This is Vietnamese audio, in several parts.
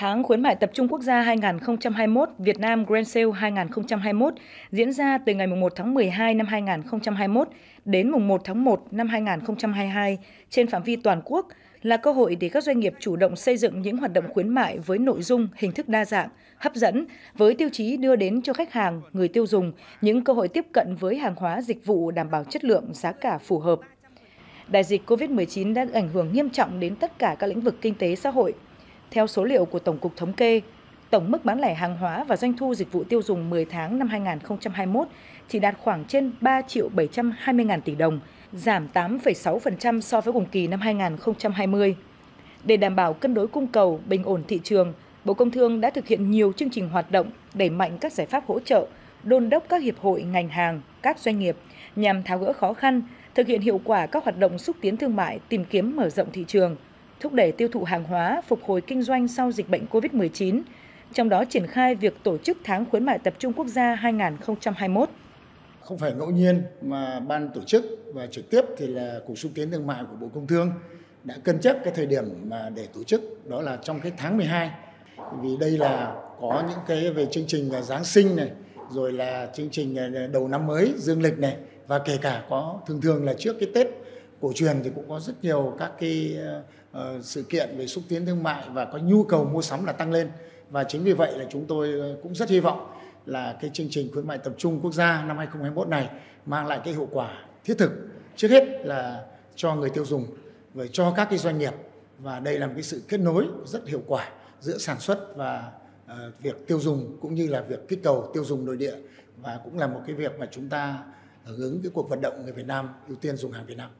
Tháng khuyến mại tập trung quốc gia 2021 Việt Nam Grand Sale 2021 diễn ra từ ngày 1 tháng 12 năm 2021 đến mùng 1 tháng 1 năm 2022 trên phạm vi toàn quốc là cơ hội để các doanh nghiệp chủ động xây dựng những hoạt động khuyến mại với nội dung, hình thức đa dạng, hấp dẫn với tiêu chí đưa đến cho khách hàng, người tiêu dùng những cơ hội tiếp cận với hàng hóa dịch vụ đảm bảo chất lượng, giá cả phù hợp. Đại dịch COVID-19 đã ảnh hưởng nghiêm trọng đến tất cả các lĩnh vực kinh tế xã hội, theo số liệu của Tổng cục Thống kê, tổng mức bán lẻ hàng hóa và doanh thu dịch vụ tiêu dùng 10 tháng năm 2021 chỉ đạt khoảng trên 3 triệu 720 ngàn tỷ đồng, giảm 8,6% so với cùng kỳ năm 2020. Để đảm bảo cân đối cung cầu, bình ổn thị trường, Bộ Công Thương đã thực hiện nhiều chương trình hoạt động, đẩy mạnh các giải pháp hỗ trợ, đôn đốc các hiệp hội ngành hàng, các doanh nghiệp nhằm tháo gỡ khó khăn, thực hiện hiệu quả các hoạt động xúc tiến thương mại, tìm kiếm mở rộng thị trường – thúc đẩy tiêu thụ hàng hóa, phục hồi kinh doanh sau dịch bệnh COVID-19, trong đó triển khai việc tổ chức tháng khuyến mại tập trung quốc gia 2021. Không phải ngẫu nhiên mà ban tổ chức và trực tiếp thì là Cục xúc tiến thương mại của Bộ Công Thương đã cân nhắc cái thời điểm mà để tổ chức đó là trong cái tháng 12 vì đây là có những cái về chương trình Giáng sinh này rồi là chương trình đầu năm mới dương lịch này và kể cả có thường thường là trước cái Tết cổ truyền thì cũng có rất nhiều các cái uh, sự kiện về xúc tiến thương mại và có nhu cầu mua sắm là tăng lên. Và chính vì vậy là chúng tôi ờ, cũng rất hy vọng là cái chương trình khuyến mại tập trung quốc gia năm 2021 này mang lại cái hiệu quả thiết thực trước hết là cho người tiêu dùng và cho các cái doanh nghiệp. Và đây là một cái sự kết nối rất hiệu quả giữa sản xuất và uh, việc tiêu dùng cũng như là việc kích cầu tiêu dùng nội địa. Và cũng là một cái việc mà chúng ta hưởng ứng cái cuộc vận động người Việt Nam ưu tiên dùng hàng Việt Nam.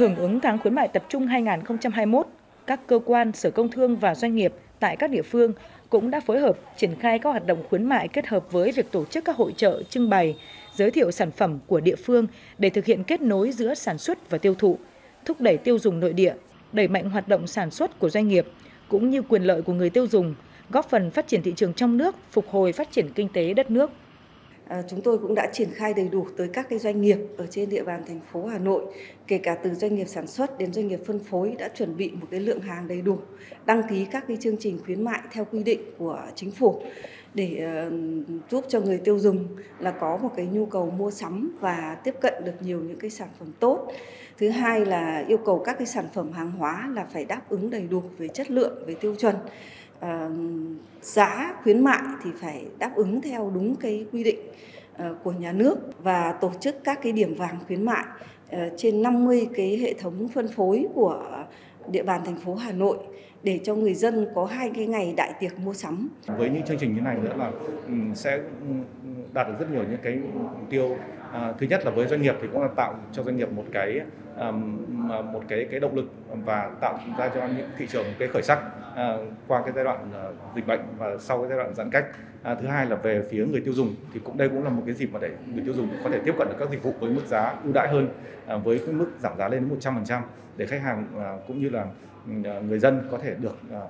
Hưởng ứng tháng khuyến mại tập trung 2021, các cơ quan, sở công thương và doanh nghiệp tại các địa phương cũng đã phối hợp triển khai các hoạt động khuyến mại kết hợp với việc tổ chức các hội trợ trưng bày, giới thiệu sản phẩm của địa phương để thực hiện kết nối giữa sản xuất và tiêu thụ, thúc đẩy tiêu dùng nội địa, đẩy mạnh hoạt động sản xuất của doanh nghiệp cũng như quyền lợi của người tiêu dùng, góp phần phát triển thị trường trong nước, phục hồi phát triển kinh tế đất nước. Ờ, chúng tôi cũng đã triển khai đầy đủ tới các cái doanh nghiệp ở trên địa bàn thành phố Hà Nội, kể cả từ doanh nghiệp sản xuất đến doanh nghiệp phân phối đã chuẩn bị một cái lượng hàng đầy đủ, đăng ký các cái chương trình khuyến mại theo quy định của chính phủ để ờ, giúp cho người tiêu dùng là có một cái nhu cầu mua sắm và tiếp cận được nhiều những cái sản phẩm tốt. Thứ hai là yêu cầu các cái sản phẩm hàng hóa là phải đáp ứng đầy đủ về chất lượng, về tiêu chuẩn uh, giá khuyến mại thì phải đáp ứng theo đúng cái quy định ờ, của nhà nước và tổ chức các cái điểm vàng khuyến mại ờ, trên 50 cái hệ thống phân phối của địa bàn thành phố Hà Nội để cho người dân có hai cái ngày đại tiệc mua sắm. Với những chương trình như này nữa là sẽ đạt được rất nhiều những cái mục tiêu. À, thứ nhất là với doanh nghiệp thì cũng là tạo cho doanh nghiệp một cái một cái cái động lực và tạo ra cho những thị trường cái khởi sắc à, qua cái giai đoạn uh, dịch bệnh và sau cái giai đoạn giãn cách. À, thứ hai là về phía người tiêu dùng thì cũng đây cũng là một cái dịp mà để người tiêu dùng có thể tiếp cận được các dịch vụ với mức giá ưu đãi hơn à, với cái mức giảm giá lên đến 100% để khách hàng à, cũng như là à, người dân có thể được à,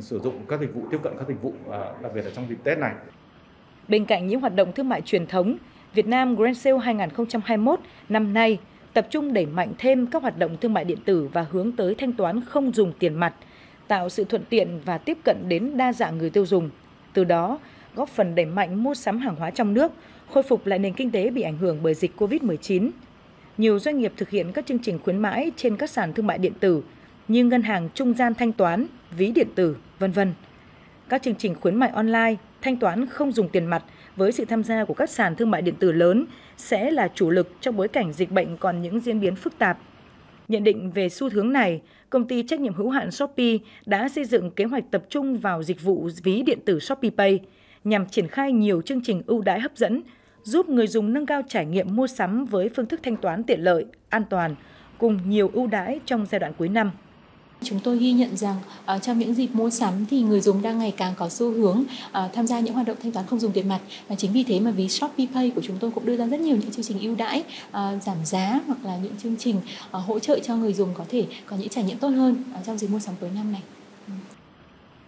sử dụng các dịch vụ tiếp cận các dịch vụ à, đặc biệt là trong dịp Tết này. Bên cạnh những hoạt động thương mại truyền thống, Việt Nam Grand Sale 2021 năm nay tập trung đẩy mạnh thêm các hoạt động thương mại điện tử và hướng tới thanh toán không dùng tiền mặt, tạo sự thuận tiện và tiếp cận đến đa dạng người tiêu dùng. Từ đó, góp phần đẩy mạnh mua sắm hàng hóa trong nước, khôi phục lại nền kinh tế bị ảnh hưởng bởi dịch COVID-19. Nhiều doanh nghiệp thực hiện các chương trình khuyến mãi trên các sàn thương mại điện tử như ngân hàng trung gian thanh toán, ví điện tử, vân vân. Các chương trình khuyến mại online, thanh toán không dùng tiền mặt với sự tham gia của các sàn thương mại điện tử lớn sẽ là chủ lực trong bối cảnh dịch bệnh còn những diễn biến phức tạp. Nhận định về xu hướng này, công ty trách nhiệm hữu hạn Shopee đã xây dựng kế hoạch tập trung vào dịch vụ ví điện tử Shopee Pay nhằm triển khai nhiều chương trình ưu đãi hấp dẫn, giúp người dùng nâng cao trải nghiệm mua sắm với phương thức thanh toán tiện lợi, an toàn, cùng nhiều ưu đãi trong giai đoạn cuối năm. Chúng tôi ghi nhận rằng uh, trong những dịp mua sắm thì người dùng đang ngày càng có xu hướng uh, tham gia những hoạt động thanh toán không dùng tiền mặt. Và chính vì thế mà ví Shopee Pay của chúng tôi cũng đưa ra rất nhiều những chương trình ưu đãi uh, giảm giá hoặc là những chương trình uh, hỗ trợ cho người dùng có thể có những trải nghiệm tốt hơn uh, trong dịp mua sắm cuối năm này. Ừ.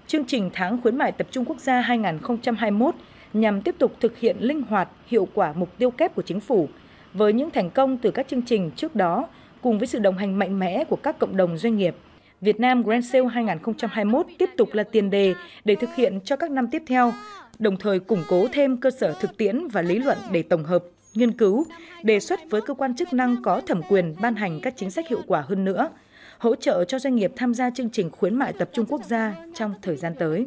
Chương trình tháng khuyến mại tập trung quốc gia 2021 nhằm tiếp tục thực hiện linh hoạt, hiệu quả mục tiêu kép của chính phủ. Với những thành công từ các chương trình trước đó cùng với sự đồng hành mạnh mẽ của các cộng đồng doanh nghiệp Việt Nam Grand Sale 2021 tiếp tục là tiền đề để thực hiện cho các năm tiếp theo, đồng thời củng cố thêm cơ sở thực tiễn và lý luận để tổng hợp, nghiên cứu, đề xuất với cơ quan chức năng có thẩm quyền ban hành các chính sách hiệu quả hơn nữa, hỗ trợ cho doanh nghiệp tham gia chương trình khuyến mại tập trung quốc gia trong thời gian tới.